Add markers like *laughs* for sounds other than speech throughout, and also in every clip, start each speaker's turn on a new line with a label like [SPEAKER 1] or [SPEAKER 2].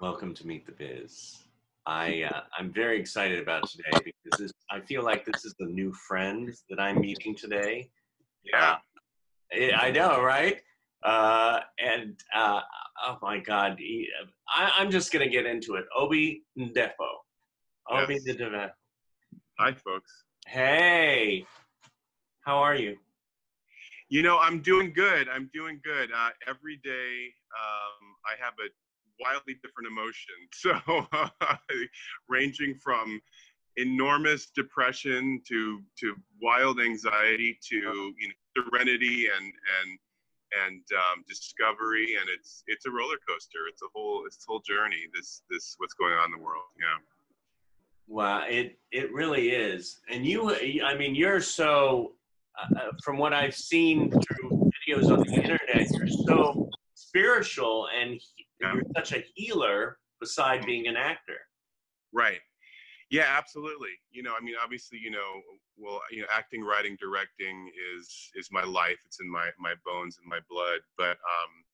[SPEAKER 1] Welcome to Meet the Biz. I uh, I'm very excited about today because this, I feel like this is the new friend that I'm meeting today.
[SPEAKER 2] Yeah.
[SPEAKER 1] Uh, I know, right? Uh, and uh, oh my God, I, am just gonna get into it. Obi Ndefo. Obi
[SPEAKER 2] Yes.
[SPEAKER 1] Ndefo.
[SPEAKER 2] Hi, folks.
[SPEAKER 1] Hey, how are you?
[SPEAKER 2] You know, I'm doing good. I'm doing good. Uh, every day, um, I have a wildly different emotion. *laughs* So, ranging from enormous depression to to wild anxiety to you know, serenity and and and um, discovery. And it's it's a roller coaster. It's a whole it's a whole journey. This this what's going on in the world. Yeah.
[SPEAKER 1] Wow, it it really is. And you, I mean, you're so. Uh, from what I've seen through videos on the internet, you're so spiritual and
[SPEAKER 2] Yeah.
[SPEAKER 1] you're such a healer beside being an actor.
[SPEAKER 2] Right. Yeah, absolutely. You know, I mean, obviously, you know, well, you know, acting, writing, directing is is my life. It's in my my bones and my blood. But um,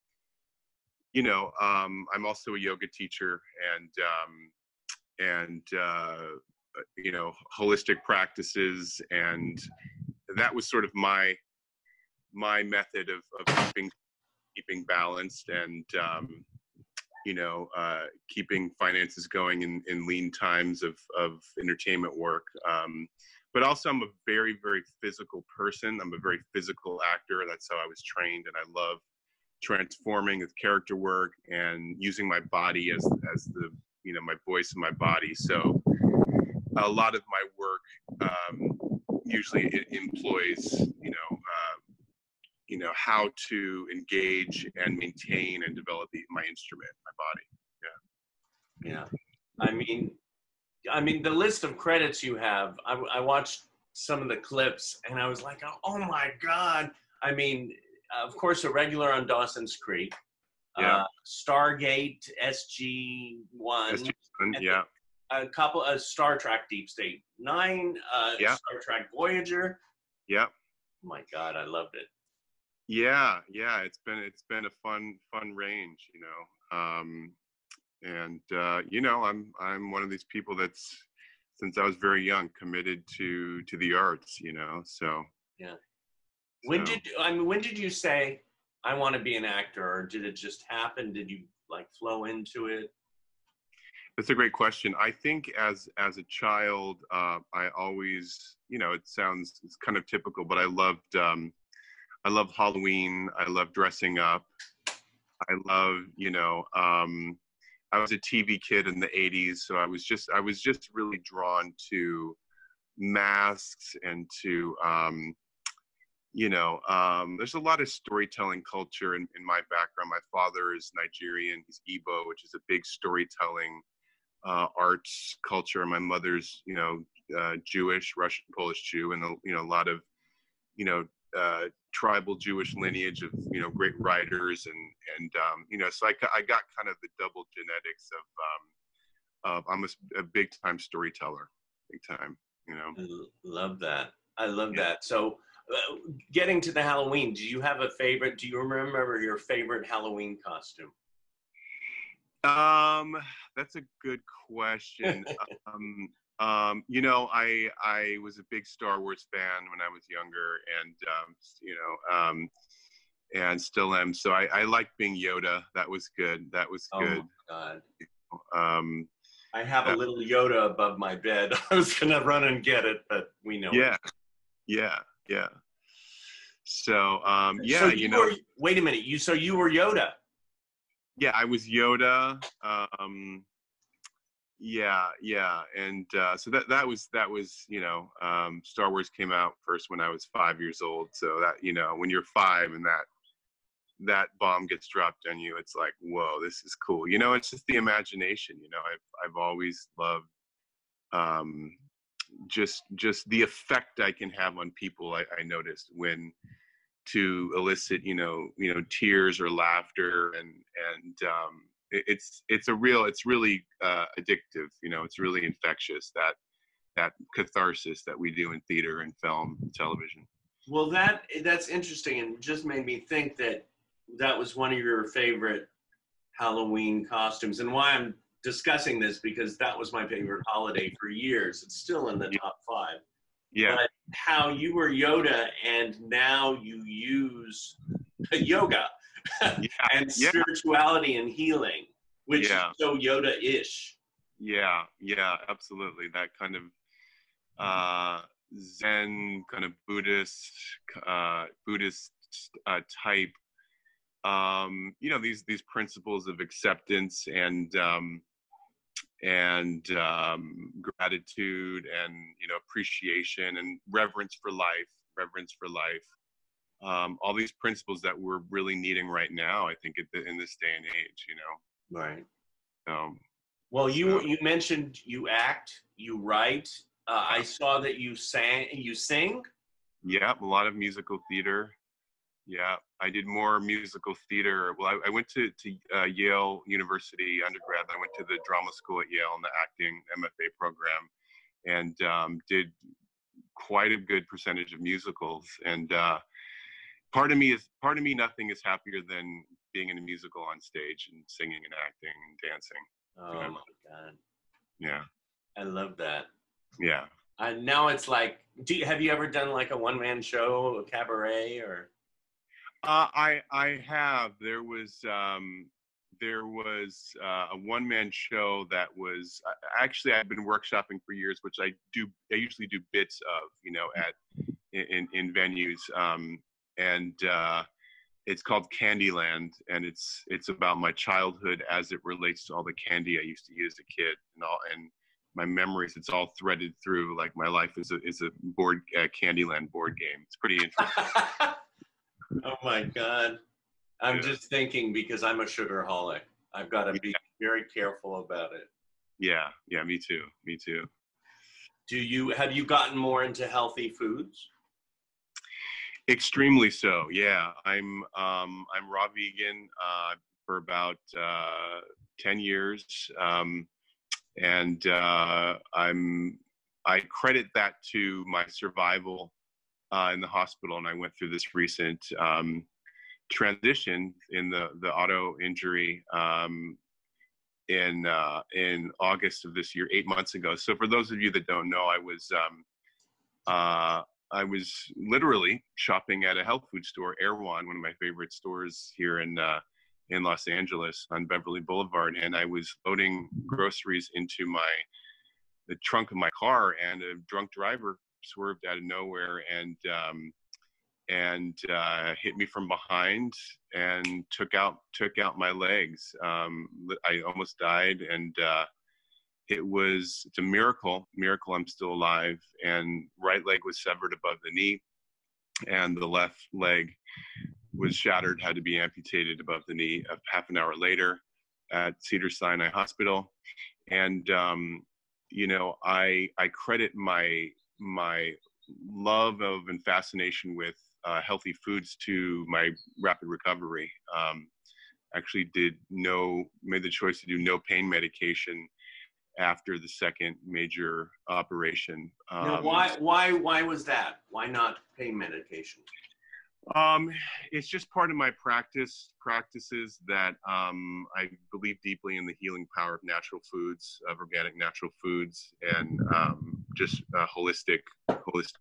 [SPEAKER 2] you know, um, I'm also a yoga teacher and um, and uh, you know, holistic practices, and that was sort of my my method of, of keeping keeping balanced and um, you know, uh, keeping finances going in, in lean times of, of entertainment work. Um, but also, I'm a very, very physical person. I'm a very physical actor. That's how I was trained, and I love transforming with character work and using my body as as the you know my voice and my body. So, a lot of my work um, usually employs you know. Uh, you know how to engage and maintain and develop the, my instrument my body
[SPEAKER 1] Yeah, yeah I mean, I mean, the list of credits you have. I, I watched some of the clips and I was like, oh my god! I mean, of course, a regular on Dawson's Creek.
[SPEAKER 2] Yeah.
[SPEAKER 1] Uh, Stargate, SG One.
[SPEAKER 2] That's just fun. yeah
[SPEAKER 1] a couple of Star Trek Deep Space Nine, uh,
[SPEAKER 2] Yeah.
[SPEAKER 1] Star Trek Voyager.
[SPEAKER 2] yeah
[SPEAKER 1] my God, I loved it.
[SPEAKER 2] Yeah yeah it's been it's been a fun fun range you know um and uh you know i'm i'm one of these people that's since i was very young committed to to the arts you know so
[SPEAKER 1] Yeah. When
[SPEAKER 2] so-
[SPEAKER 1] did I mean? When did you say I want to be an actor, or did it just happen? Did you like flow into it?
[SPEAKER 2] That's a great question. I think as as a child, uh, I always, you know, it sounds it's kind of typical, but I loved um, I love Halloween. I love dressing up. I love, you know, um, I was a TV kid in the '80s, so I was just I was just really drawn to masks and to um, you know, um, there's a lot of storytelling culture in, in my background. My father is Nigerian. He's Igbo, which is a big storytelling uh, arts culture. My mother's, you know, uh, Jewish, Russian, Polish Jew, and a, you know, a lot of, you know, uh, tribal Jewish lineage of, you know, great writers and and um, you know, so I, I got kind of the double genetics of, um, of I'm a big time storyteller, big time, you know.
[SPEAKER 1] I love that. I love
[SPEAKER 2] Yeah.
[SPEAKER 1] that. So, uh, getting to the Halloween, do you have a favorite? Do you remember your favorite Halloween costume?
[SPEAKER 2] Um, that's a good question. *laughs* um, um, you know, I I was a big Star Wars fan when I was younger, and um, you know, um, and still am. So I, I like being Yoda. That was good. That was
[SPEAKER 1] Oh
[SPEAKER 2] good.
[SPEAKER 1] my God.
[SPEAKER 2] Um,
[SPEAKER 1] I have a little Yoda above my bed. *laughs* I was gonna run and get it, but we know. it.
[SPEAKER 2] yeah, yeah, yeah. So um, yeah,
[SPEAKER 1] So
[SPEAKER 2] you know,
[SPEAKER 1] were, wait a minute. You so you were Yoda.
[SPEAKER 2] yeah, I was Yoda. Um, yeah, yeah, and uh, so that that was that was you know, um, Star Wars came out first when I was five years old. So that you know, when you're five and that that bomb gets dropped on you, it's like, whoa, this is cool. You know, it's just the imagination. You know, I've I've always loved um, just just the effect I can have on people. I, I noticed when to elicit you know you know tears or laughter and and um, it's it's a real it's really uh, addictive you know it's really infectious that that catharsis that we do in theater and film and television
[SPEAKER 1] Well, that that's interesting, and just made me think that that was one of your favorite Halloween costumes. And why I'm discussing this because that was my favorite holiday for years. It's still in the top five.
[SPEAKER 2] Yeah.
[SPEAKER 1] But how you were Yoda and now you use yoga *laughs*
[SPEAKER 2] yeah.
[SPEAKER 1] and
[SPEAKER 2] yeah.
[SPEAKER 1] spirituality and healing, which
[SPEAKER 2] Yeah.
[SPEAKER 1] is so Yoda-ish.
[SPEAKER 2] Yeah, yeah, absolutely. That kind of uh, Zen kind of Buddhist uh, Buddhist uh, type. Um, you know these these principles of acceptance and um, and um, gratitude and you know appreciation and reverence for life, reverence for life. Um, all these principles that we're really needing right now, I think, at the, in this day and age. You know,
[SPEAKER 1] Right.
[SPEAKER 2] um,
[SPEAKER 1] Well, you
[SPEAKER 2] So-
[SPEAKER 1] you mentioned you act, you write. Uh, I saw that you sang, you sing.
[SPEAKER 2] Yeah, a lot of musical theater. Yeah, I did more musical theater. Well, I, I went to, to uh, Yale University undergrad. I went to the drama school at Yale in the acting MFA program and um, did quite a good percentage of musicals. And uh, part of me is part of me, nothing is happier than being in a musical on stage and singing and acting and dancing.
[SPEAKER 1] Oh
[SPEAKER 2] Yeah.
[SPEAKER 1] my god,
[SPEAKER 2] Yeah,
[SPEAKER 1] I love that.
[SPEAKER 2] yeah.
[SPEAKER 1] Uh, now it's like, do you, have you ever done like a one man show, a cabaret, or?
[SPEAKER 2] Uh, I I have. There was um, there was uh, a one man show that was uh, actually I've been workshopping for years, which I do. I usually do bits of, you know, at in in venues, um, and uh, it's called Candyland, and it's it's about my childhood as it relates to all the candy I used to eat as a kid, and all and my memories. It's all threaded through like my life is a is a board uh, Candyland board game. It's pretty interesting. *laughs*
[SPEAKER 1] oh my god, I'm
[SPEAKER 2] Yeah.
[SPEAKER 1] just thinking because I'm a sugarholic. I've got to be very careful about it.
[SPEAKER 2] Yeah, yeah, me too, me too.
[SPEAKER 1] Do you have you gotten more into healthy foods?
[SPEAKER 2] Extremely so. Yeah, I'm um, I'm raw vegan uh, for about uh, ten years, um, and uh, I'm I credit that to my survival uh, in the hospital, and I went through this recent um, transition in the the auto injury um, in uh, in August of this year, eight months ago. So for those of you that don't know, I was um, uh, I was literally shopping at a health food store, Erewhon, one of my favorite stores here in uh, in Los Angeles on Beverly Boulevard, and I was loading groceries into my the trunk of my car, and a drunk driver swerved out of nowhere and um, and uh, hit me from behind and took out took out my legs. Um, I almost died, and uh, it was it's a miracle miracle i'm still alive and right leg was severed above the knee and the left leg was shattered had to be amputated above the knee uh, half an hour later at cedar sinai hospital. And um, you know i i credit my my love of and fascination with uh, healthy foods to my rapid recovery. Um, actually did no made the choice to do no pain medication after the second major operation.
[SPEAKER 1] now,
[SPEAKER 2] Um,
[SPEAKER 1] why why why was that? Why not pain medication?
[SPEAKER 2] Um, it's just part of my practice practices that um, I believe deeply in the healing power of natural foods, of organic natural foods, and um, just uh, holistic, holistic.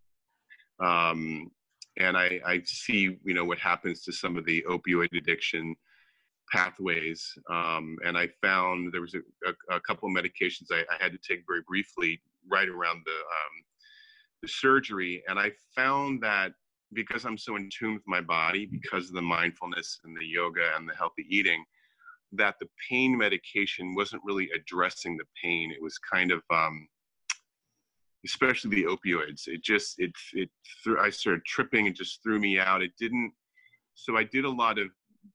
[SPEAKER 2] Um, and I, I see, you know, what happens to some of the opioid addiction pathways. Um, and I found there was a, a, a couple of medications I, I had to take very briefly right around the, um, the surgery. And I found that because I'm so in tune with my body, because of the mindfulness and the yoga and the healthy eating, that the pain medication wasn't really addressing the pain. It was kind of, um, especially the opioids. It just it it threw, I started tripping and just threw me out. It didn't. So I did a lot of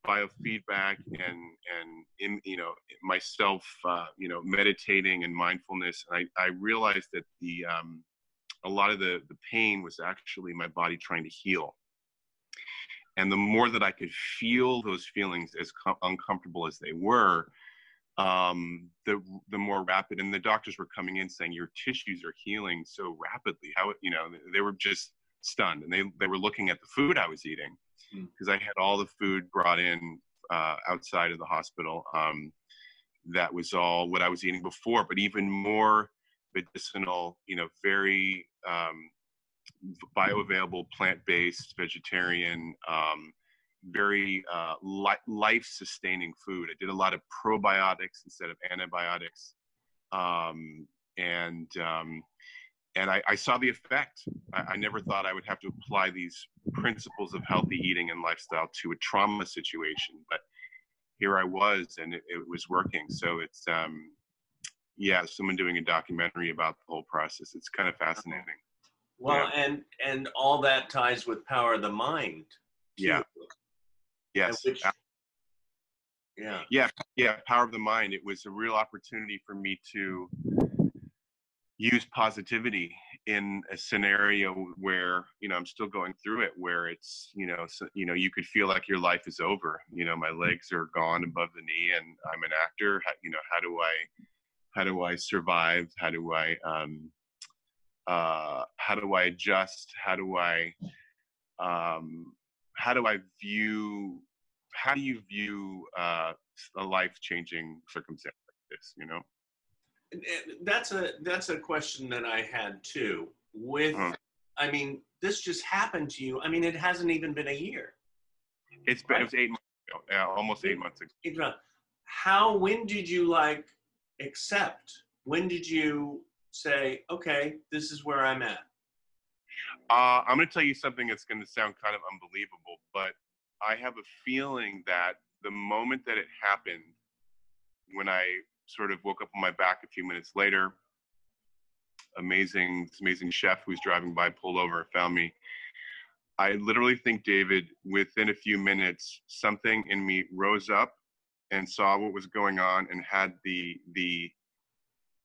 [SPEAKER 2] biofeedback and and in you know myself uh, you know meditating and mindfulness. And I I realized that the um, a lot of the the pain was actually my body trying to heal. And the more that I could feel those feelings, as com- uncomfortable as they were, um, the the more rapid. And the doctors were coming in saying your tissues are healing so rapidly. How you know they were just stunned, and they they were looking at the food I was eating. Because I had all the food brought in uh, outside of the hospital. Um, that was all what I was eating before, but even more medicinal, you know, very um, bioavailable, plant-based, vegetarian, um, very uh, li- life-sustaining food. I did a lot of probiotics instead of antibiotics, um, and um, and I, I, saw the effect. I, I, never thought I would have to apply these principles of healthy eating and lifestyle to a trauma situation, but here I was, and it, it was working. So it's um, yeah, someone doing a documentary about the whole process. It's kind of fascinating.
[SPEAKER 1] Well, yeah. and and all that ties with power of the mind.
[SPEAKER 2] Too. Yeah. Yes. Which,
[SPEAKER 1] yeah.
[SPEAKER 2] Yeah. Yeah. Power of the mind. It was a real opportunity for me to use positivity in a scenario where you know I'm still going through it, where it's you know so, you know you could feel like your life is over. You know, my legs are gone above the knee, and I'm an actor. How, you know, how do I how do I survive? How do I um, uh, how do I adjust? How do I um, how do I view how do you view uh, a life changing circumstance like this? You know,
[SPEAKER 1] that's a that's a question that I had too. With. I mean, this just happened to you. I mean, it hasn't even been a year.
[SPEAKER 2] It's been right? it was eight months ago. Yeah, almost eight months ago.
[SPEAKER 1] How when did you like accept? When did you say, okay, this is where I'm at?
[SPEAKER 2] Uh, I'm going to tell you something that's going to sound kind of unbelievable, but I have a feeling that the moment that it happened, when I sort of woke up on my back a few minutes later, amazing, this amazing chef who's driving by pulled over and found me. I literally think, David, within a few minutes, something in me rose up and saw what was going on and had the the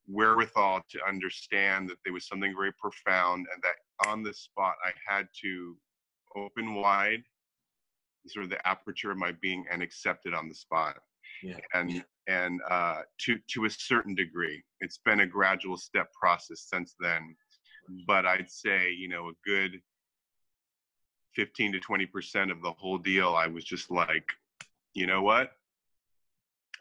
[SPEAKER 2] wherewithal to understand that there was something very profound and that on the spot I had to open wide sort of the aperture of my being and accept it on the spot.
[SPEAKER 1] Yeah.
[SPEAKER 2] And and uh, to to a certain degree, it's been a gradual step process since then. But I'd say you know a good 15 to 20 percent of the whole deal, I was just like, you know what?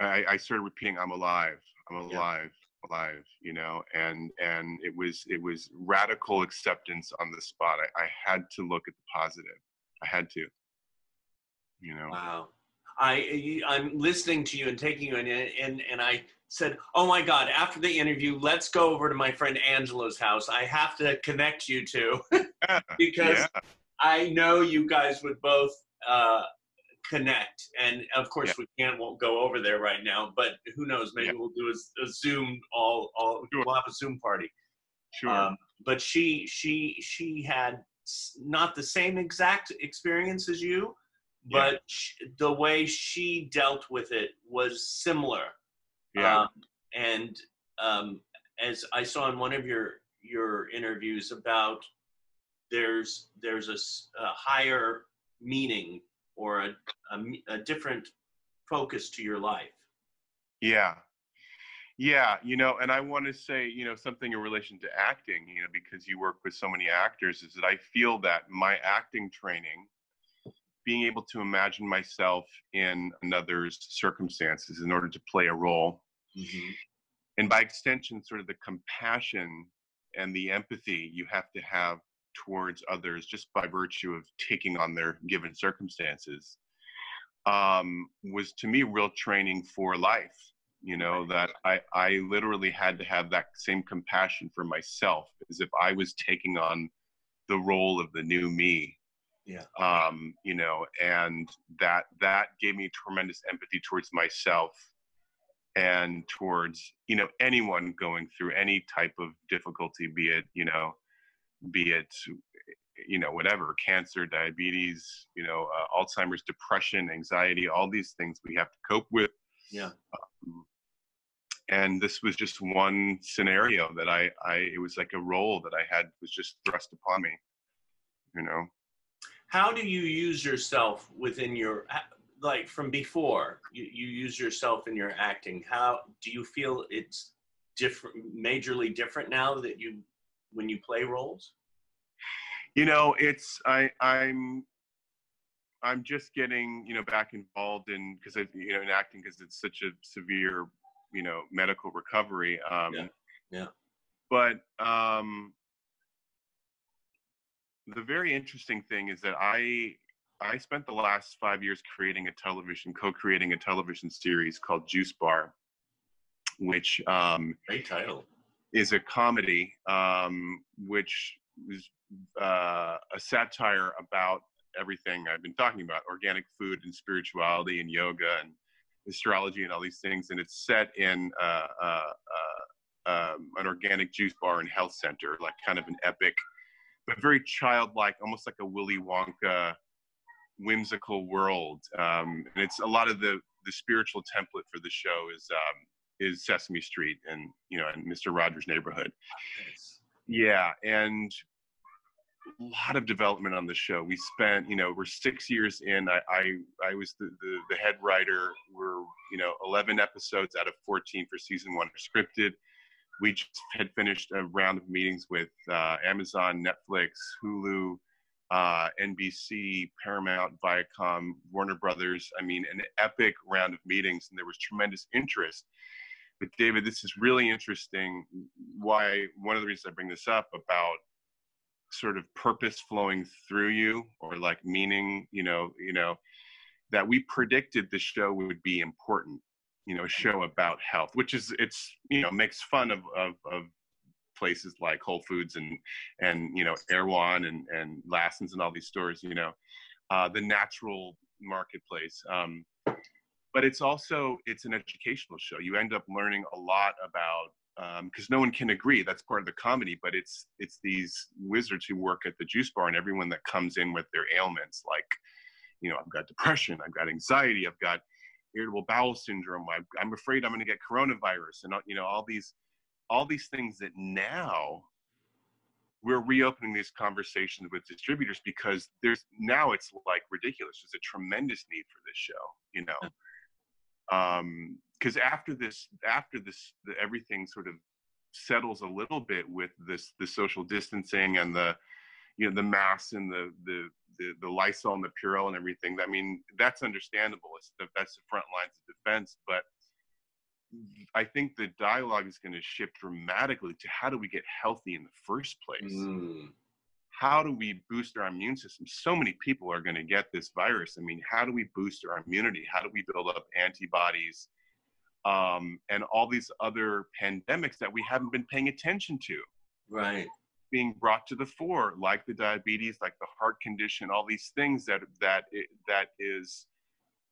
[SPEAKER 2] I, I started repeating, "I'm alive. I'm alive." Yeah alive you know and and it was it was radical acceptance on the spot I, I had to look at the positive i had to you know
[SPEAKER 1] wow i i'm listening to you and taking you in and and i said oh my god after the interview let's go over to my friend angela's house i have to connect you two *laughs* *laughs* because yeah. i know you guys would both uh connect. And of course, yeah. we can't won't go over there right now. But who knows? Maybe yeah. we'll do a, a, Zoom. All all sure. we'll have a Zoom party.
[SPEAKER 2] Sure. Um,
[SPEAKER 1] but she she she had not the same exact experience as you, but yeah. she, the way she dealt with it was similar.
[SPEAKER 2] Yeah. Um,
[SPEAKER 1] and um, as I saw in one of your your interviews about there's there's a, a higher meaning or a, a, a different focus to your life.
[SPEAKER 2] Yeah. Yeah, you know, and I want to say, you know, something in relation to acting, you know, because you work with so many actors, is that I feel that my acting training, being able to imagine myself in another's circumstances in order to play a role, mm-hmm. and by extension, sort of the compassion and the empathy you have to have towards others just by virtue of taking on their given circumstances um, was to me real training for life you know that I, I literally had to have that same compassion for myself as if i was taking on the role of the new me
[SPEAKER 1] yeah.
[SPEAKER 2] Um you know and that that gave me tremendous empathy towards myself and towards you know anyone going through any type of difficulty be it you know be it you know whatever cancer diabetes you know uh, alzheimer's depression anxiety all these things we have to cope with.
[SPEAKER 1] Yeah. Um,
[SPEAKER 2] and this was just one scenario that I, I it was like a role that i had was just thrust upon me you know
[SPEAKER 1] how do you use yourself within your like from before you, you use yourself in your acting how do you feel it's different majorly different now that you when you play roles?
[SPEAKER 2] You know, it's I I'm I'm just getting, you know, back involved in because I, you know, in acting because it's such a severe, you know, medical recovery. Um,
[SPEAKER 1] Yeah. Yeah.
[SPEAKER 2] But um, the very interesting thing is that I I spent the last five years creating a television, co-creating a television series called Juice Bar, which um,
[SPEAKER 1] Great title.
[SPEAKER 2] is a comedy um, which is uh, a satire about everything I've been talking about organic food and spirituality and yoga and astrology and all these things. And it's set in uh, uh, uh, um, an organic juice bar and health center, like kind of an epic, but very childlike, almost like a Willy Wonka whimsical world. Um, and it's a lot of the, the spiritual template for the show is um, is Sesame Street and you know and Mr. Rogers' Neighborhood. Yeah, and a lot of development on the show. We spent, you know, we're six years in. I I, I was the, the the head writer. We're you know 11 episodes out of 14 for season one are scripted. We just had finished a round of meetings with uh, Amazon, Netflix, Hulu, uh, NBC, Paramount, Viacom, Warner Brothers. I mean, an epic round of meetings, and there was tremendous interest. But David, this is really interesting. Why one of the reasons I bring this up about sort of purpose flowing through you or like meaning, you know, you know, that we predicted the show would be important, you know, show about health, which is it's, you know, makes fun of of, of places like Whole Foods and and you know Erewhon and and Lassen's and all these stores, you know, uh, the natural marketplace. Um, but it's also it's an educational show. You end up learning a lot about um because no one can agree. That's part of the comedy. But it's it's these wizards who work at the juice bar and everyone that comes in with their ailments, like you know, I've got depression, I've got anxiety, I've got irritable bowel syndrome. I'm, I'm afraid I'm going to get coronavirus, and you know all these all these things that now we're reopening these conversations with distributors because there's now it's like ridiculous. There's a tremendous need for this show, you know um because after this after this the, everything sort of settles a little bit with this the social distancing and the you know the masks and the the the, the lysol and the purell and everything i mean that's understandable it's the, that's the front lines of defense but i think the dialogue is going to shift dramatically to how do we get healthy in the first place
[SPEAKER 1] Mm.
[SPEAKER 2] how do we boost our immune system? So many people are going to get this virus. I mean, how do we boost our immunity? How do we build up antibodies um, and all these other pandemics that we haven't been paying attention to
[SPEAKER 1] Right.
[SPEAKER 2] Being brought to the fore, like the diabetes, like the heart condition, all these things that that that is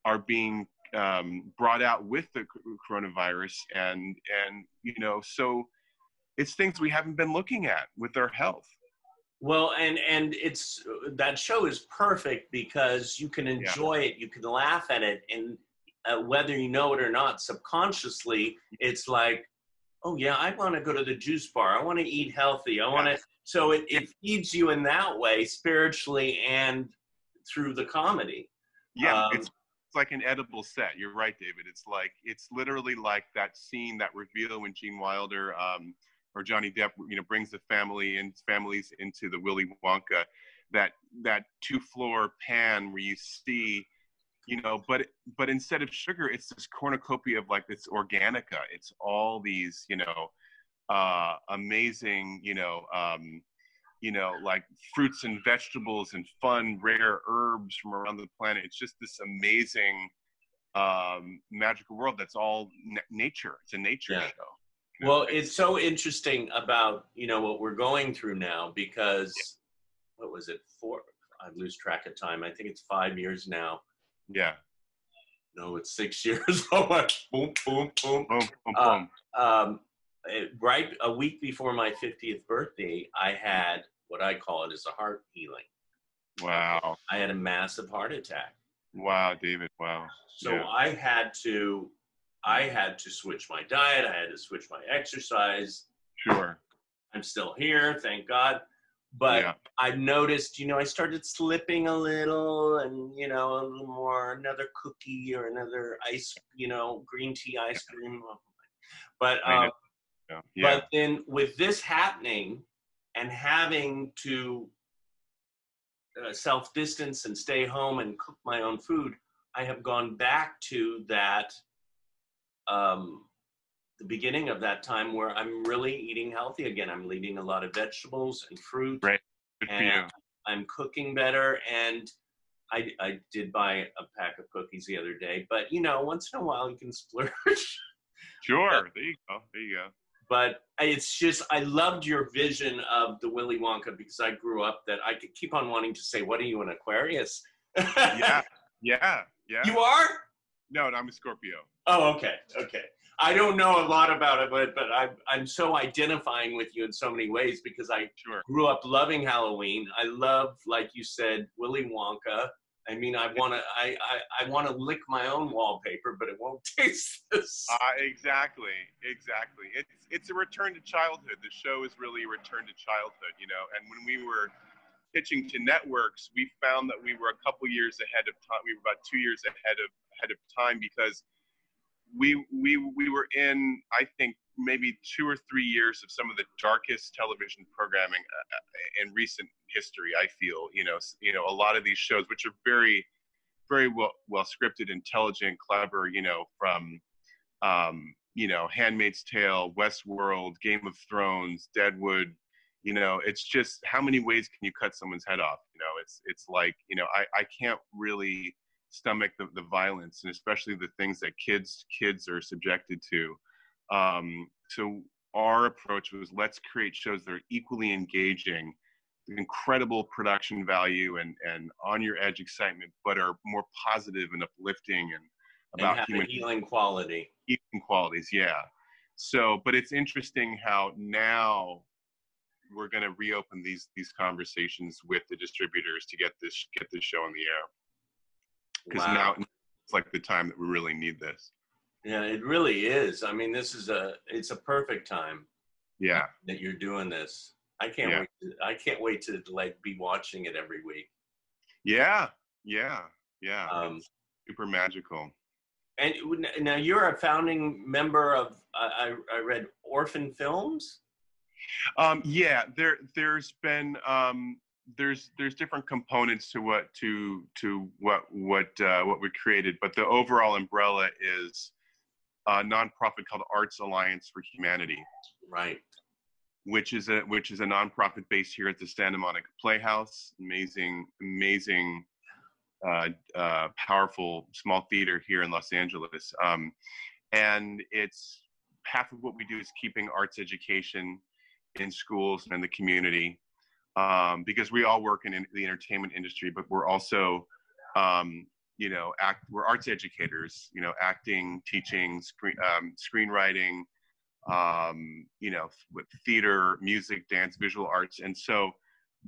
[SPEAKER 2] are being um, brought out with the coronavirus, and and you know, so it's things we haven't been looking at with our health.
[SPEAKER 1] Well, and and it's that show is perfect because you can enjoy it, you can laugh at it, and uh, whether you know it or not, subconsciously, it's like, oh yeah, I want to go to the juice bar. I want to eat healthy. I want to. So it, it feeds you in that way, spiritually and through the comedy.
[SPEAKER 2] Yeah,
[SPEAKER 1] Um,
[SPEAKER 2] it's it's like an edible set. You're right, David. It's like it's literally like that scene, that reveal when Gene Wilder um, or Johnny Depp, you know, brings the family and families into the Willy Wonka, that that two floor pan where you see, you know, but but instead of sugar, it's this cornucopia of like this organica. It's all these, you know, uh, amazing, you know. Um, you know, like fruits and vegetables and fun, rare herbs from around the planet. It's just this amazing, um, magical world that's all nature. It's a nature
[SPEAKER 1] Yeah.
[SPEAKER 2] show. you know?
[SPEAKER 1] Well, it's so interesting about you know what we're going through now because what was it four? I lose track of time. I think it's five years now.
[SPEAKER 2] Yeah.
[SPEAKER 1] No, it's six years. *laughs* oh my! Boom, boom, boom.
[SPEAKER 2] Boom, boom,
[SPEAKER 1] Uh,
[SPEAKER 2] boom.
[SPEAKER 1] Um, it- right a week before my 50th birthday, I had what I call it is a heart healing.
[SPEAKER 2] wow.
[SPEAKER 1] I had a massive heart attack.
[SPEAKER 2] Wow, David. Wow.
[SPEAKER 1] So
[SPEAKER 2] Yeah.
[SPEAKER 1] I had to, I had to switch my diet. I had to switch my exercise.
[SPEAKER 2] Sure.
[SPEAKER 1] I'm still here, thank God. But
[SPEAKER 2] yeah.
[SPEAKER 1] I noticed, you know, I started slipping a little and, you know, a little more, another cookie or another ice, you know, green tea ice cream. But, um,
[SPEAKER 2] yeah.
[SPEAKER 1] but then with this happening and having to uh, self distance and stay home and cook my own food, I have gone back to that um, the beginning of that time where I'm really eating healthy again. I'm eating a lot of vegetables and fruit.
[SPEAKER 2] Right. Good
[SPEAKER 1] and I'm cooking better. And I, I did buy a pack of cookies the other day, but you know, once in a while you can splurge. *laughs*
[SPEAKER 2] Sure. There you go. There you go.
[SPEAKER 1] but it's just I loved your vision of the Willy Wonka because I grew up that I could keep on wanting to say, "What are you, an Aquarius?"
[SPEAKER 2] Yeah. *laughs* Yeah. Yeah.
[SPEAKER 1] you are.
[SPEAKER 2] No, no, I'm a Scorpio.
[SPEAKER 1] Oh, okay, okay. I don't know a lot about it, but but I'm I'm so identifying with you in so many ways because I
[SPEAKER 2] Sure.
[SPEAKER 1] grew up loving Halloween. I love, like you said, Willy Wonka. I mean, I want to I, I, I want to lick my own wallpaper, but it won't *laughs* taste this.
[SPEAKER 2] Uh, exactly, exactly. It's it's a return to childhood. The show is really a return to childhood, you know. And when we were pitching to networks, we found that we were a couple years ahead of time. We were about two years ahead of ahead of time because we we we were in, I think, maybe two or three years of some of the darkest television programming uh, in recent history. I feel, you know, you know, a lot of these shows, which are very very well well scripted, intelligent, clever, you know, from um, you know, Handmaid's Tale, Westworld, Game of Thrones, Deadwood. You know, it's just how many ways can you cut someone's head off? You know, it's it's like you know, I I can't really stomach the, the violence and especially the things that kids kids are subjected to. Um, so our approach was let's create shows that are equally engaging, incredible production value and and on your edge excitement, but are more positive and uplifting and
[SPEAKER 1] and
[SPEAKER 2] about
[SPEAKER 1] have
[SPEAKER 2] human
[SPEAKER 1] healing quality.
[SPEAKER 2] Healing qualities yeah so but it's interesting how now we're going to reopen these these conversations with the distributors to get this get this show on the air because
[SPEAKER 1] Wow.
[SPEAKER 2] now it's like the time that we really need this
[SPEAKER 1] Yeah, it really is. I mean, this is a it's a perfect time
[SPEAKER 2] yeah
[SPEAKER 1] that you're doing this. I can't
[SPEAKER 2] Yeah.
[SPEAKER 1] wait. To, I can't wait to like be watching it every week.
[SPEAKER 2] yeah yeah yeah
[SPEAKER 1] Um,
[SPEAKER 2] super magical
[SPEAKER 1] and now you're a founding member of I, I I read Orphan Films.
[SPEAKER 2] Um, yeah, there there's been um, there's there's different components to what to to what what uh, what we created, but the overall umbrella is a nonprofit called Arts Alliance for Humanity,
[SPEAKER 1] Right.
[SPEAKER 2] which is a which is a nonprofit based here at the Santa Monica Playhouse. Amazing, amazing, uh, uh, powerful small theater here in Los Angeles, um, and it's half of what we do is keeping arts education in schools and in the community um, because we all work in, the entertainment industry, but we're also, um, you know, act. We're arts educators. You know, acting, teaching, screen, um, screenwriting, um, you know, with theater, music, dance, visual arts, and so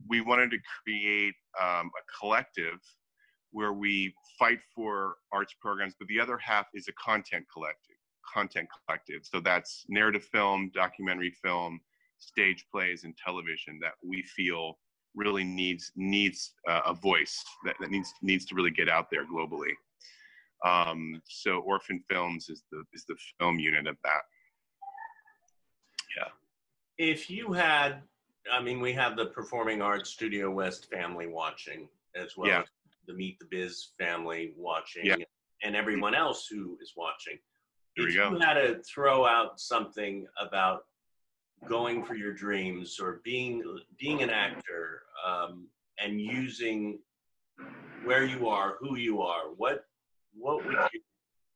[SPEAKER 2] we wanted to create um, a collective where we fight for arts programs, but the other half is a content collective. Content collective. So that's narrative film, documentary film, stage plays and television that we feel really needs needs uh, a voice that, that needs needs to really get out there globally. Um, so Orphan Films is the is the film unit of that. Yeah.
[SPEAKER 1] If you had, I mean, we have the Performing Arts Studio West family watching as well
[SPEAKER 2] Yeah.
[SPEAKER 1] as the Meet the Biz family watching,
[SPEAKER 2] Yeah.
[SPEAKER 1] and everyone else who is watching.
[SPEAKER 2] There
[SPEAKER 1] if
[SPEAKER 2] we go.
[SPEAKER 1] you had to throw out something about going for your dreams or being being an actor um, and using where you are, who you are, what what would you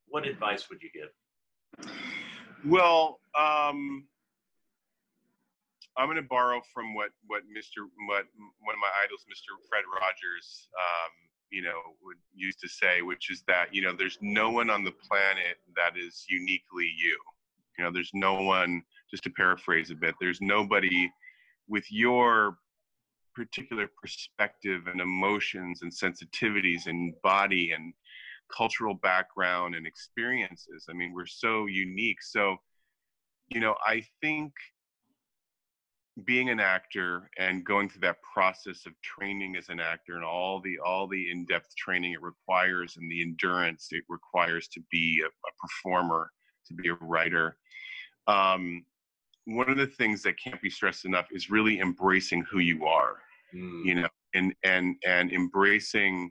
[SPEAKER 1] what advice would you give?
[SPEAKER 2] Well, um, I'm going to borrow from what what Mr. what one of my idols, Mr. Fred Rogers, um, you know, would used to say, which is that you know, there's no one on the planet that is uniquely you. You know, there's no one. Just to paraphrase a bit, there's nobody with your particular perspective and emotions and sensitivities and body and cultural background and experiences. I mean, we're so unique. So, you know, I think being an actor and going through that process of training as an actor and all the all the in-depth training it requires and the endurance it requires to be a, a performer, to be a writer. Um, one of the things that can't be stressed enough is really embracing who you are
[SPEAKER 1] Hmm.
[SPEAKER 2] you know and and and embracing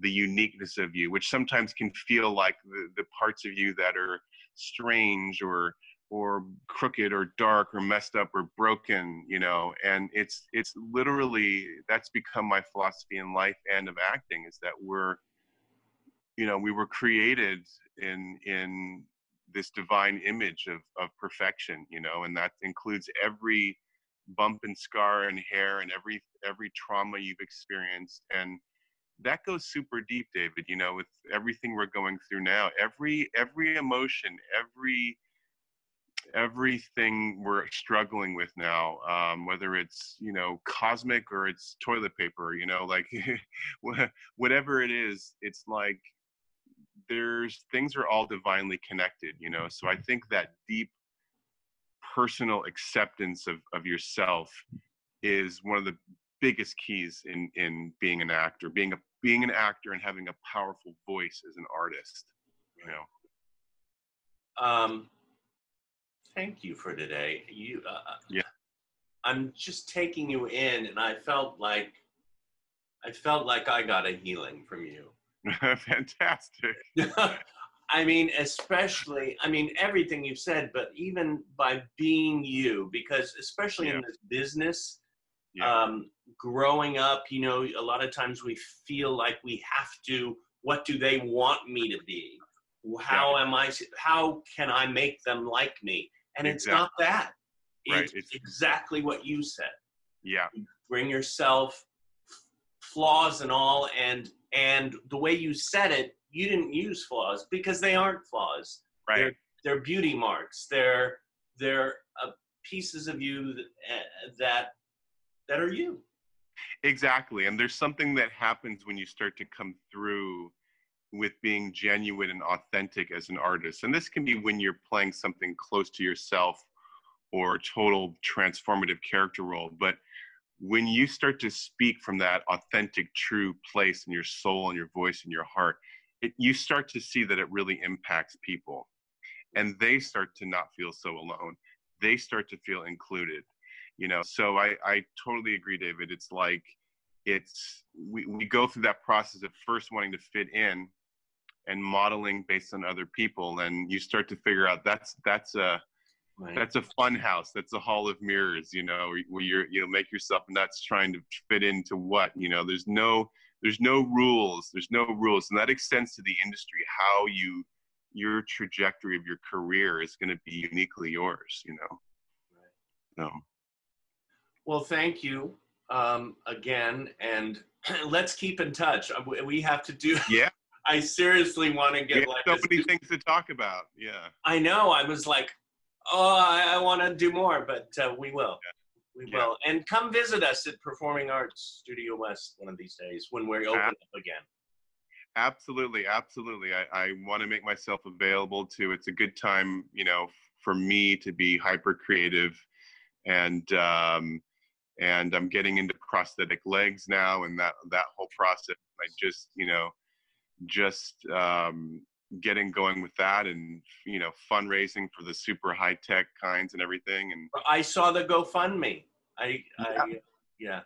[SPEAKER 2] the uniqueness of you which sometimes can feel like the, the parts of you that are strange or or crooked or dark or messed up or broken you know and it's it's literally that's become my philosophy in life and of acting is that we're you know we were created in in this divine image of of perfection you know and that includes every bump and scar and hair and every every trauma you've experienced and that goes super deep david you know with everything we're going through now. Every every emotion every everything we're struggling with now um, whether it's you know cosmic or it's toilet paper you know like *laughs* whatever it is it's like there's things are all divinely connected you know? So i think that deep personal acceptance of, of yourself is one of the biggest keys in in being an actor being a being an actor and having a powerful voice as an artist you know?
[SPEAKER 1] Um thank you for today. You uh, uh
[SPEAKER 2] yeah.
[SPEAKER 1] I'm just taking you in and i felt like i felt like i got a healing from you *laughs*
[SPEAKER 2] fantastic *laughs*
[SPEAKER 1] I mean, especially, I mean, everything you've said, but even by being you, because especially yeah. in this business, yeah. um, growing up, you know, a lot of times we feel like we have to, what do they want me to be? How yeah. am I, how can I make them like me? And exactly. it's not that. Right. It's, it's exactly what you said.
[SPEAKER 2] Yeah.
[SPEAKER 1] bring yourself, flaws and all, and and the way you said it, you didn't use flaws because they aren't flaws.
[SPEAKER 2] Right.
[SPEAKER 1] They're, they're beauty marks. They're they're uh, pieces of you that, uh, that that are you.
[SPEAKER 2] Exactly, and there's something that happens when you start to come through with being genuine and authentic as an artist. And this can be when you're playing something close to yourself or a total transformative character role. But when you start to speak from that authentic, true place in your soul and your voice and your heart, it, you start to see that it really impacts people. And they start to not feel so alone. They start to feel included you know? So i i totally agree david. It's like it's we, we go through that process of first wanting to fit in and modeling based on other people. And you start to figure out that's that's a right. that's a fun house that's a hall of mirrors you know where you're you know make yourself nuts trying to fit into what you know there's no there's no rules there's no rules and that extends to the industry how you your trajectory of your career is going to be uniquely yours you know right. so
[SPEAKER 1] well thank you um, again and *clears throat* let's keep in touch uh, we have to do
[SPEAKER 2] yeah *laughs*
[SPEAKER 1] i seriously want to get like
[SPEAKER 2] so many things to talk about yeah
[SPEAKER 1] i know i was like oh i, I want to do more but uh, we will yeah. We yeah. will. And come visit us at Performing Arts Studio West one of these days when we're open up again.
[SPEAKER 2] Absolutely, absolutely. I, I want to make myself available to. It's a good time, you know, for me to be hyper creative, and um, and I'm getting into prosthetic legs now, and that that whole process. I just, you know, just um, getting going with that and you know fundraising for the super high tech kinds and everything and
[SPEAKER 1] i saw the gofundme. I, I yeah.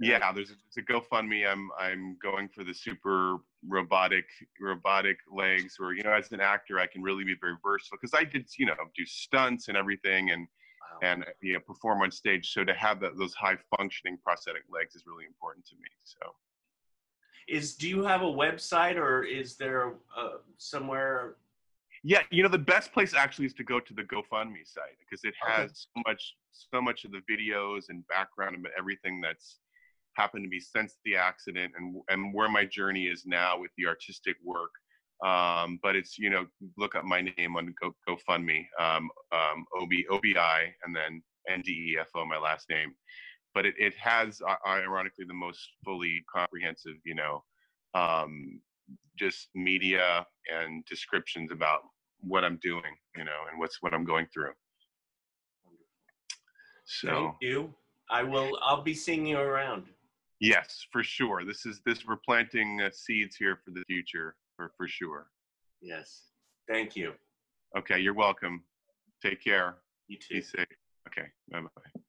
[SPEAKER 2] yeah. There's a, there's a gofundme. I'm i'm going for the super robotic robotic legs or you know as an actor i can really be very versatile because i did you know do stunts and everything and wow. and you know perform on stage. So to have that, those high functioning prosthetic legs is really important to me so
[SPEAKER 1] is do you have a website or is there uh, somewhere?
[SPEAKER 2] Yeah you know the best place actually is to go to the gofundme site because it has okay. so much so much of the videos and background and everything that's happened to me since the accident and and where my journey is now with the artistic work. Um, but it's you know look up my name on Go, GoFundMe, um, um, OB, OBI, and then NDEFO, my last name but it, it has uh, ironically the most fully comprehensive you know um, just media and descriptions about what i'm doing you know and what's what i'm going through. So
[SPEAKER 1] thank you. I will i'll be seeing you around.
[SPEAKER 2] Yes for sure. This is this we're planting uh, seeds here for the future for for sure.
[SPEAKER 1] Yes. Thank you.
[SPEAKER 2] Okay you're welcome. Take care.
[SPEAKER 1] You too.
[SPEAKER 2] be safe. Okay bye bye